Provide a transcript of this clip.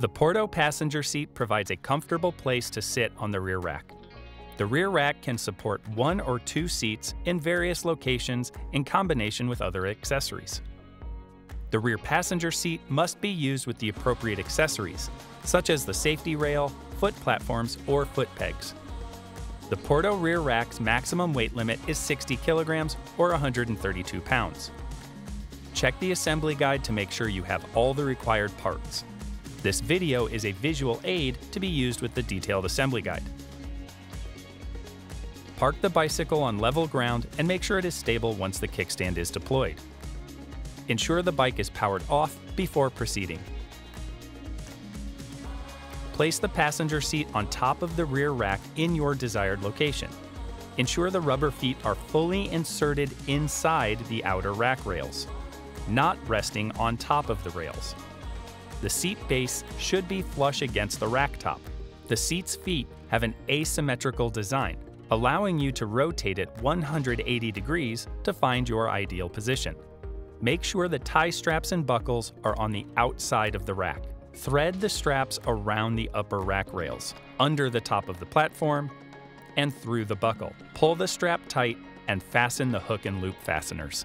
The Porto passenger seat provides a comfortable place to sit on the rear rack. The rear rack can support one or two seats in various locations in combination with other accessories. The rear passenger seat must be used with the appropriate accessories, such as the safety rail, foot platforms, or foot pegs. The Porto rear rack's maximum weight limit is 60 kilograms or 132 pounds. Check the assembly guide to make sure you have all the required parts. This video is a visual aid to be used with the detailed assembly guide. Park the bicycle on level ground and make sure it is stable once the kickstand is deployed. Ensure the bike is powered off before proceeding. Place the passenger seat on top of the rear rack in your desired location. Ensure the rubber feet are fully inserted inside the outer rack rails, not resting on top of the rails. The seat base should be flush against the rack top. The seat's feet have an asymmetrical design, allowing you to rotate it 180 degrees to find your ideal position. Make sure the tie straps and buckles are on the outside of the rack. Thread the straps around the upper rack rails, under the top of the platform, and through the buckle. Pull the strap tight and fasten the hook and loop fasteners.